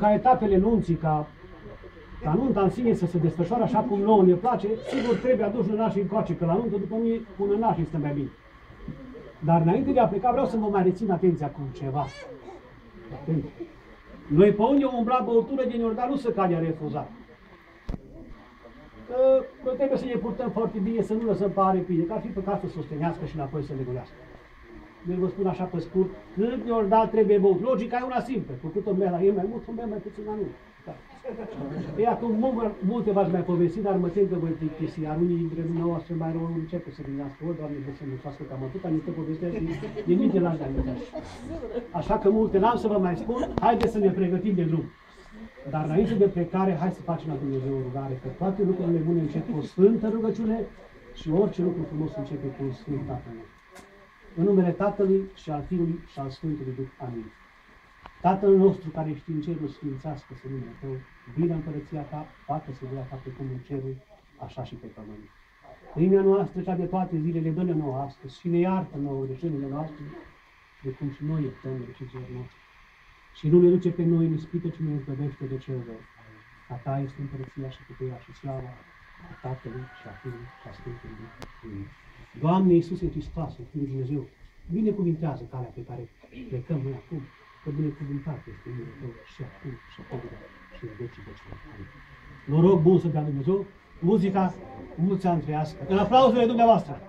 Ca etapele nunții, ca, ca nunta în sine să se desfășoare așa cum nouă ne place, sigur trebuie adus nănașii încoace, că la nuntă după mine cu nănașii este mai bine. Dar înainte de a pleca vreau să vă mai rețin atenția cu ceva. Atent. Noi pe unde umbla băutură din Iordan nu se cade refuzat. Că noi trebuie să ne purtăm foarte bine, să nu lăsăm pare pine, că ar fi păcat să sustenească și înapoi să le golească. Deci vă spun așa pe scurt, cât de ori da trebuie băut. Logica e una simplă. Cu cât o bea la e mai mult, o bea mai puțin la nu. Da. E acum multe v-ați mai povestit, dar mă tem că voi plictisi, iar unii dintre dumneavoastră mai rău începe să gândească, o, Doamne, de să mulțească cam atât, am niște povestea și din minte la de Așa că multe n-am să vă mai spun, haideți să ne pregătim de drum. Dar înainte de plecare, hai să facem la Dumnezeu o rugare, că toate lucrurile bune încep cu o sfântă rugăciune și orice lucru frumos începe cu un sfânt Tatăl în numele Tatălui și al Fiului și al Sfântului Duh. Amin. Tatăl nostru care ești în cerul, sfințească-se numele Tău, bine împărăția Ta, facă-se voia Ta pe cum în cerul, așa și pe pământ. Pâinea noastră, cea de toate zilele, dă-ne nouă astăzi și ne iartă nouă greșelile noastre, precum și noi iertăm greșelile noastre. Și nu ne duce pe noi în ispită, ci ne izbăvește de cel rău. A Ta este împărăția și puterea și slava a Tatălui și a Fiului și a Sfântului Duh. Doamne Iisuse Hristoase, Fiul Dumnezeu, binecuvintează calea pe care plecăm noi acum, că binecuvântat este numele Tău și acum și acum și în vecii vecii. Amin. Noroc bun să dea Dumnezeu, muzica mulți ani trăiască. În aplauzele dumneavoastră!